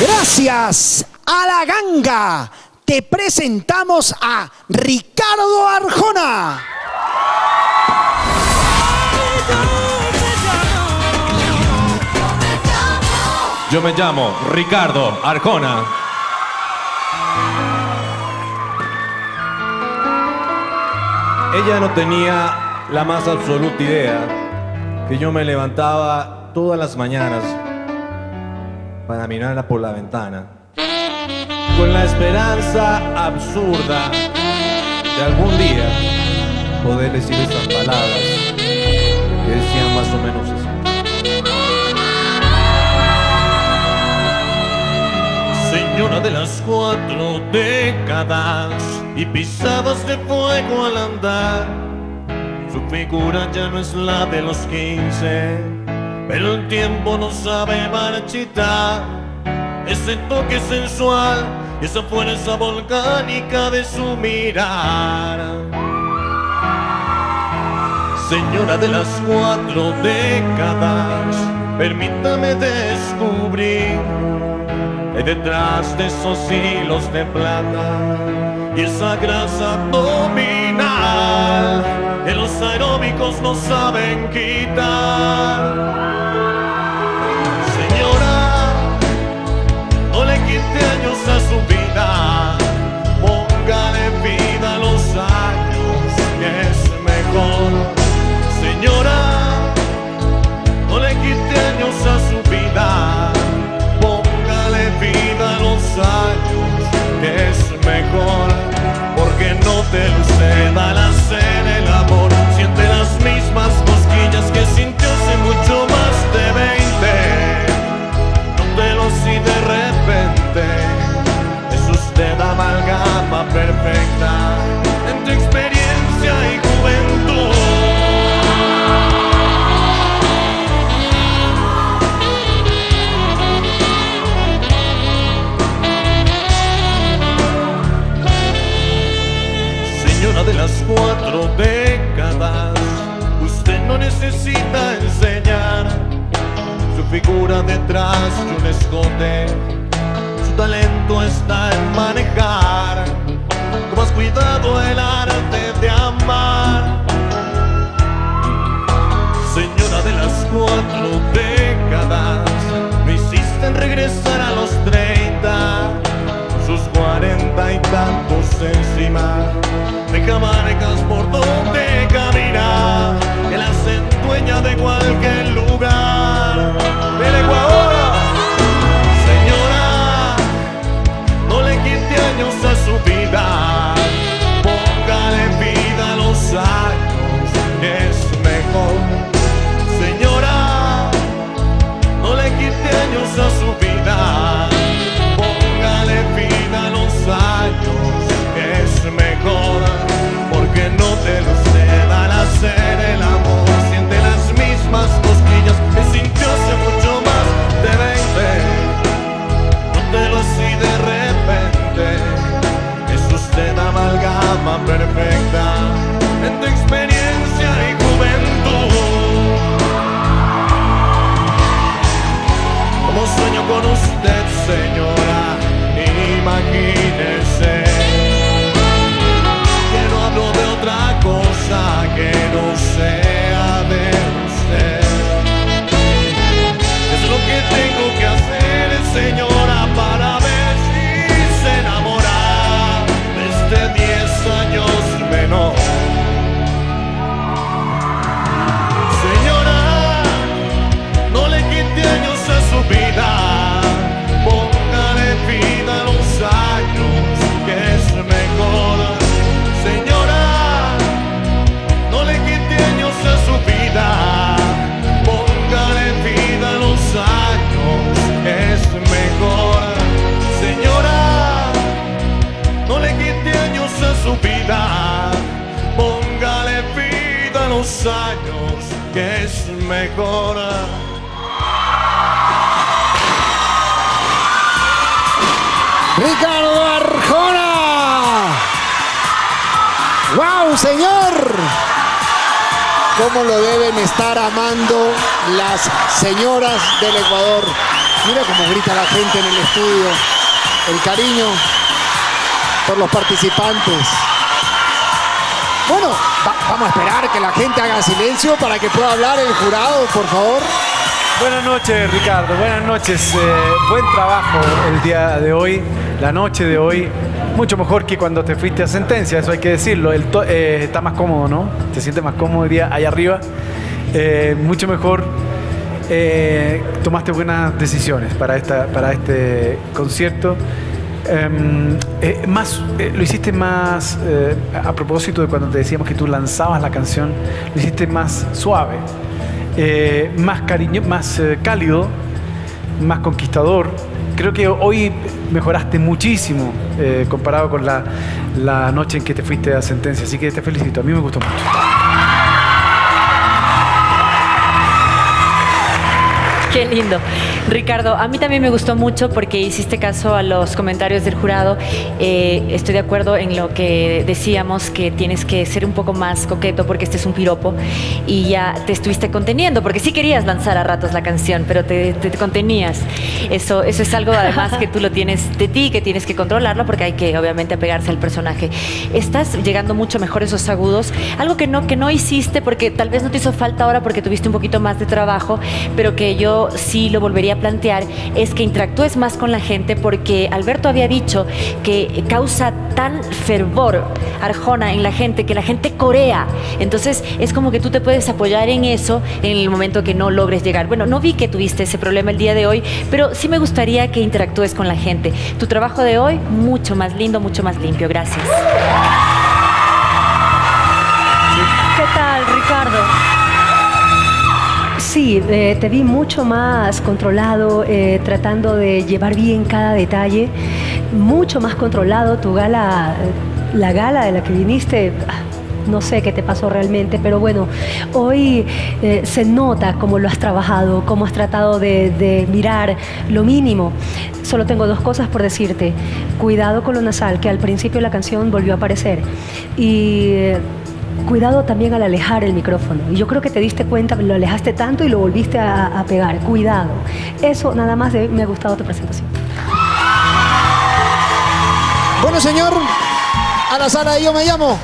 Gracias a la ganga. Te presentamos a Ricardo Arjona. Yo me llamo Ricardo Arjona. Ella no tenía la más absoluta idea que yo me levantaba todas las mañanas para mirarla por la ventana con la esperanza absurda de algún día poder decir estas palabras que decían más o menos así. Señora de las cuatro décadas y pisadas de fuego al andar, su figura ya no es la de los quince, pero el tiempo no sabe marchitar ese toque sensual y esa fuerza volcánica de su mirar. Señora de las cuatro décadas, permítame descubrir detrás de esos hilos de plata y esa grasa abdominal aeróbicos no saben quitar. Perfecta entre experiencia y juventud. Señora de las cuatro décadas, usted no necesita enseñar su figura detrás de un escote. Su talento está en manejar perfecta entre experiencia y juventud. Como sueño con usted, que es mejor. Ricardo Arjona. ¡Wow, señor! ¿Cómo lo deben estar amando las señoras del Ecuador? Mira cómo grita la gente en el estudio. El cariño por los participantes. Bueno, vamos a esperar que la gente haga silencio para que pueda hablar el jurado, por favor. Buenas noches, Ricardo. Buenas noches. Eh, buen trabajo el día de hoy, la noche de hoy. Mucho mejor que cuando te fuiste a sentencia, eso hay que decirlo. El eh, está más cómodo, ¿no? Te sientes más cómodo el día arriba. Eh, mucho mejor. tomaste buenas decisiones para, esta, para este concierto. Em, más, lo hiciste más a propósito de cuando te decíamos que tú lanzabas la canción, lo hiciste más suave eh, más cariño, más eh, cálido, más conquistador. Creo que hoy mejoraste muchísimo eh, comparado con la, la noche en que te fuiste a sentencia, así que te felicito, a mí me gustó mucho. Qué lindo. Ricardo, a mí también me gustó mucho porque hiciste caso a los comentarios del jurado. Eh, estoy de acuerdo en lo que decíamos, que tienes que ser un poco más coqueto porque este es un piropo y ya te estuviste conteniendo, porque sí querías lanzar a ratos la canción, pero te, contenías. Eso, eso es algo además que tú lo tienes de ti, que tienes que controlarlo porque hay que obviamente apegarse al personaje. Estás llegando mucho mejor esos agudos, algo que no, que no hiciste porque tal vez no te hizo falta ahora porque tuviste un poquito más de trabajo, pero que yo sí lo volvería a plantear es que interactúes más con la gente porque Alberto había dicho que causa tan fervor Arjona en la gente que la gente corea. Entonces es como que tú te puedes apoyar en eso en el momento que no logres llegar. Bueno, no vi que tuviste ese problema el día de hoy, pero sí me gustaría que interactúes con la gente. Tu trabajo de hoy, mucho más lindo, mucho más limpio. Gracias. ¿Qué tal, Ricardo? Sí, eh, te vi mucho más controlado, eh, tratando de llevar bien cada detalle, mucho más controlado. Tu gala, eh, la gala de la que viniste, ah, no sé qué te pasó realmente, pero bueno, hoy se nota cómo lo has trabajado, cómo has tratado de, de, mirar lo mínimo. Solo tengo dos cosas por decirte. Cuidado con lo nasal, que al principio la canción volvió a aparecer. Y cuidado también al alejar el micrófono. Y yo creo que te diste cuenta, lo alejaste tanto y lo volviste a, pegar. Cuidado. Eso nada más me ha gustado tu presentación. Bueno, señor, a la sala de yo me llamo.